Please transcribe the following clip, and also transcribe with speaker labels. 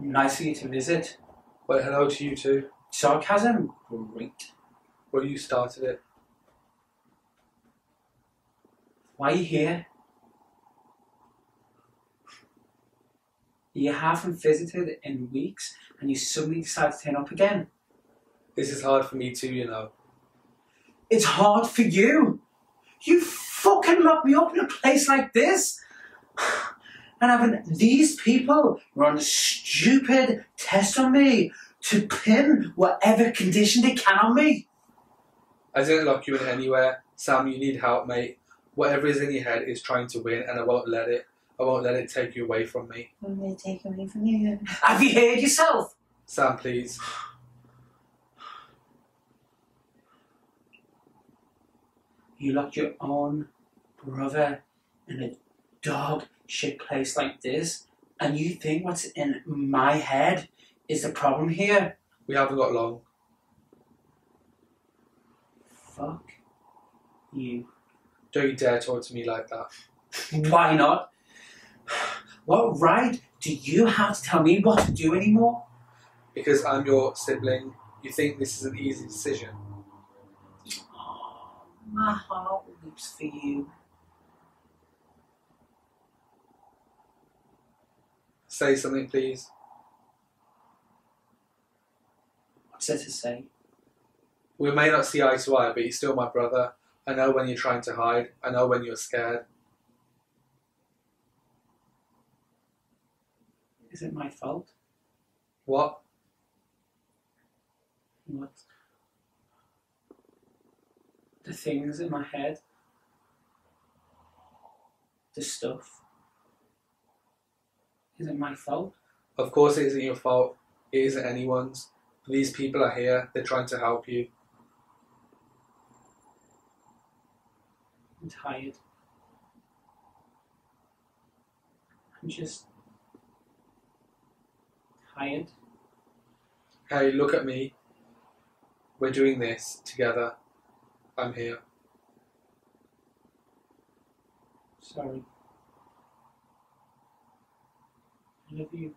Speaker 1: Nice of you to visit.
Speaker 2: Well, hello to you too.
Speaker 1: Sarcasm? Great.
Speaker 2: Well, you started it.
Speaker 1: Why are you here? You haven't visited in weeks and you suddenly decide to turn up again.
Speaker 2: This is hard for me too, you know.
Speaker 1: It's hard for you. You fucking locked me up in a place like this. And having these people run a stupid test on me to pin whatever condition they can on me.
Speaker 2: I didn't lock you in anywhere. Sam, you need help, mate. Whatever is in your head is trying to win, and I won't let it. I won't let it take you away from me.
Speaker 3: I'm going to take away from you.
Speaker 1: Have you heard yourself?
Speaker 2: Sam, please.
Speaker 1: You locked your own brother in a dog shit place like this, and you think what's in my head is the problem here?
Speaker 2: We haven't got long.
Speaker 1: Fuck you.
Speaker 2: Don't you dare talk to me like that.
Speaker 1: Why not? What right do you have to tell me what to do anymore?
Speaker 2: Because I'm your sibling, you think this is an easy decision.
Speaker 1: Oh, my heart weeps for you.
Speaker 2: Say something, please.
Speaker 1: What's there to say?
Speaker 2: We may not see eye to eye, but you're still my brother. I know when you're trying to hide. I know when you're scared.
Speaker 1: Is it my fault?
Speaker 2: What?
Speaker 1: What? The things in my head? The stuff? Is it my fault?
Speaker 2: Of course it isn't your fault. It isn't anyone's. These people are here. They're trying to help you.
Speaker 1: I'm tired. I'm just tired.
Speaker 2: Hey, look at me. We're doing this together. I'm here.
Speaker 1: Sorry. لذيذ.